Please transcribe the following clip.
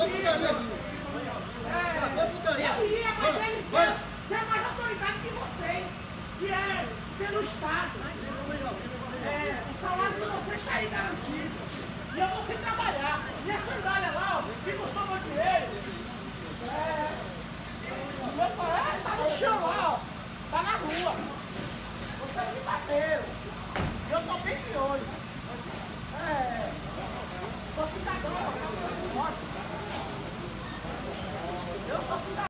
Tô rendido. É. Eu ia, mas eles querem ser mais autoridade que vocês. Que é pelo Estado. É, o salário de vocês está aí garantido. E eu vou sem trabalhar. Minha sandália lá, ó, que custou meu dinheiro. É. O meu pai tá no chão lá, ó. Tá na rua. Vocês me bateram. E eu tô bem de olho.